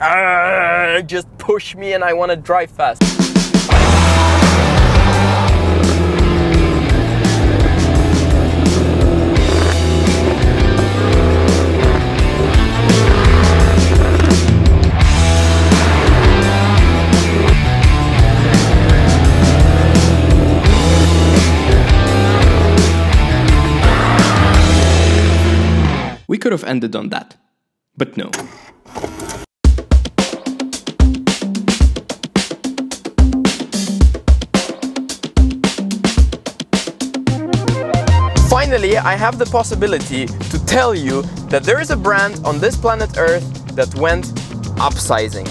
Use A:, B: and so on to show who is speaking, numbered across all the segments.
A: uh, just push me and I want to drive fast.
B: We could have ended on that, but no.
A: Finally, I have the possibility to tell you that there is a brand on this planet Earth that went upsizing.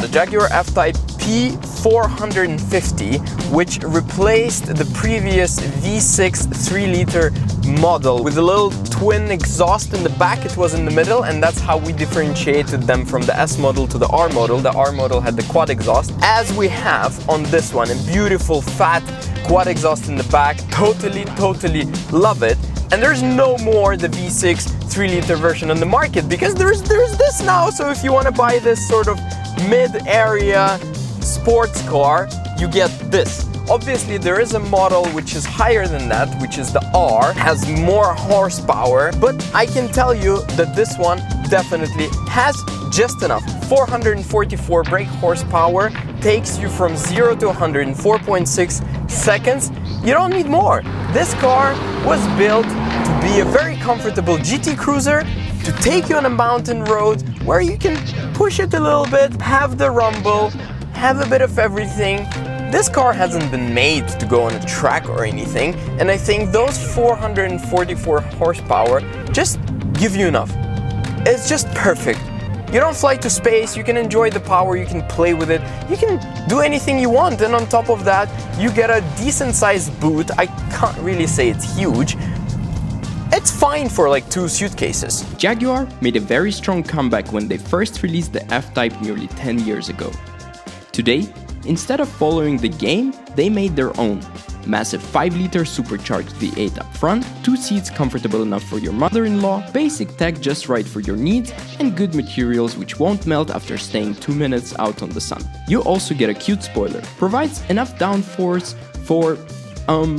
A: The Jaguar F-Type P450, which replaced the previous V6 3-liter model with a little twin exhaust in the back. It was in the middle, and that's how we differentiated them from the S model to the R model. The R model had the quad exhaust, as we have on this one, a beautiful fat quad exhaust in the back. Totally, totally love it. And there's no more the V6 3 liter version on the market because there's there's this now. So if you want to buy this sort of mid-area sports car, you get this. Obviously, there is a model which is higher than that, which is the R, has more horsepower, but I can tell you that this one definitely has just enough. 444 brake horsepower takes you from 0 to 100 in 4.6 seconds. You don't need more. This car was built to be a very comfortable GT cruiser, to take you on a mountain road where you can push it a little bit, have the rumble, have a bit of everything. This car hasn't been made to go on a track or anything, and I think those 444 horsepower just give you enough. It's just perfect. You don't fly to space, you can enjoy the power, you can play with it, you can do anything you want, and on top of that, you get a decent sized boot. I can't really say it's huge. It's fine for like two suitcases.
B: Jaguar made a very strong comeback when they first released the F-Type nearly 10 years ago. Today, instead of following the game, they made their own. Massive 5-liter supercharged V8 up front, two seats comfortable enough for your mother-in-law, basic tech just right for your needs, and good materials which won't melt after staying 2 minutes out on the sun. You also get a cute spoiler, provides enough downforce for um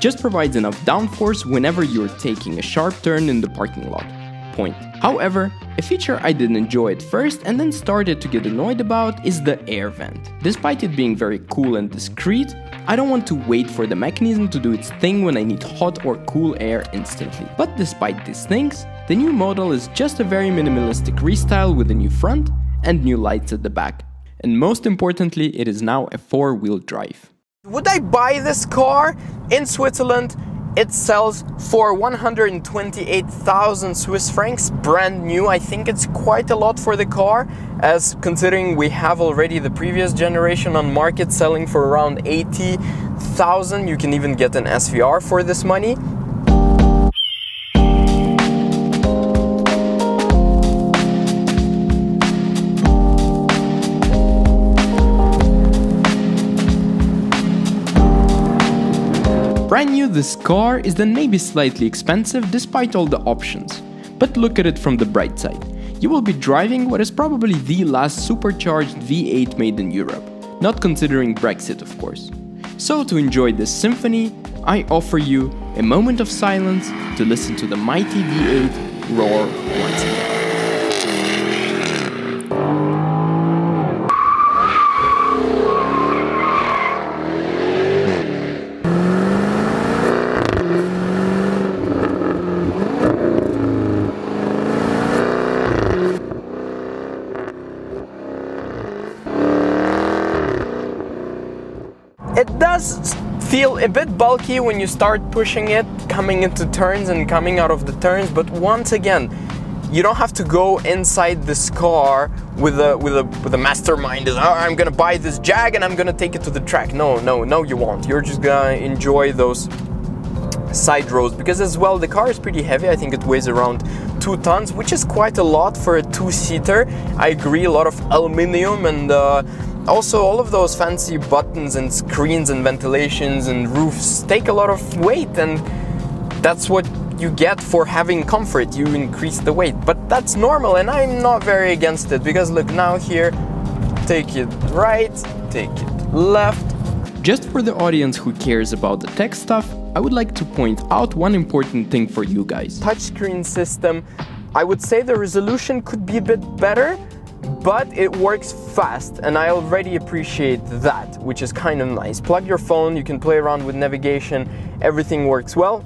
B: just provides enough downforce whenever you're taking a sharp turn in the parking lot. Point. However, a feature I didn't enjoy at first and then started to get annoyed about is the air vent. Despite it being very cool and discreet, I don't want to wait for the mechanism to do its thing when I need hot or cool air instantly. But despite these things, the new model is just a very minimalistic restyle with a new front and new lights at the back. And most importantly, it is now a four-wheel drive.
A: Would I buy this car in Switzerland? It sells for 128,000 Swiss francs, brand new. I think it's quite a lot for the car, as considering we have already the previous generation on market selling for around 80,000. You can even get an SVR for this money.
B: Brand new this car is then maybe slightly expensive despite all the options. But look at it from the bright side. You will be driving what is probably the last supercharged V8 made in Europe, not considering Brexit of course. So to enjoy this symphony, I offer you a moment of silence to listen to the mighty V8 roar once again.
A: It does a bit bulky when you start pushing it, coming into turns and coming out of the turns, but once again, you don't have to go inside this car with a with a with a mastermind. Oh, I'm gonna buy this Jag and I'm gonna take it to the track. No, no, no, you won't. You're just gonna enjoy those side roads because as well the car is pretty heavy. I think it weighs around two tons, which is quite a lot for a two-seater. I agree, a lot of aluminium and. Uh, also, all of those fancy buttons and screens and ventilations and roofs take a lot of weight, and that's what you get for having comfort, you increase the weight. But that's normal and I'm not very against it because look now here, take it right, take it left.
B: Just for the audience who cares about the tech stuff, I would like to point out one important thing for you guys.
A: Touchscreen system, I would say the resolution could be a bit better, but it works fast and I already appreciate that, which is kind of nice. Plug your phone, you can play around with navigation, everything works well.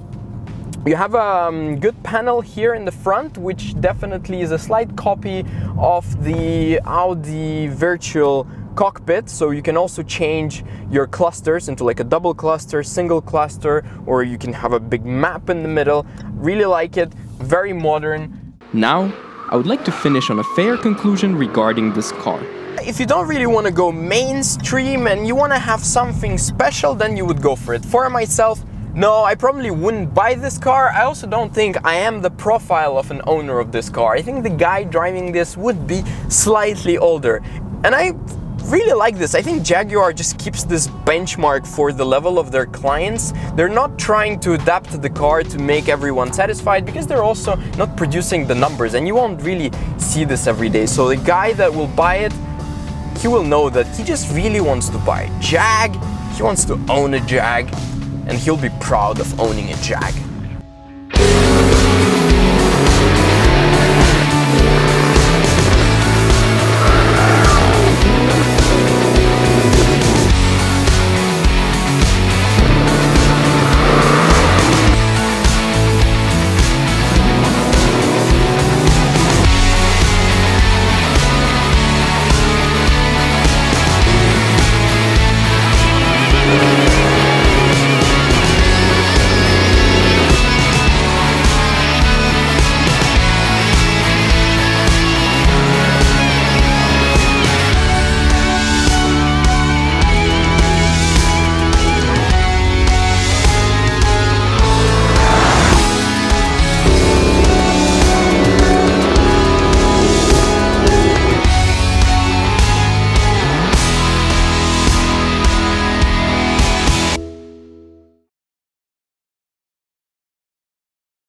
A: You have a um, good panel here in the front, which definitely is a slight copy of the Audi virtual cockpit. So you can also change your clusters into like a double cluster, single cluster, or you can have a big map in the middle. Really like it, very modern.
B: Now, I would like to finish on a fair conclusion regarding this car.
A: If you don't really want to go mainstream and you want to have something special, then you would go for it. For myself, no, I probably wouldn't buy this car. I also don't think I am the profile of an owner of this car. I think the guy driving this would be slightly older. And I really like this. I think Jaguar just keeps this benchmark for the level of their clients. They're not trying to adapt the car to make everyone satisfied because they're also not producing the numbers and you won't really see this every day. So the guy that will buy it, he will know that he just really wants to buy a Jag, he wants to own a Jag, and he'll be proud of owning a Jag.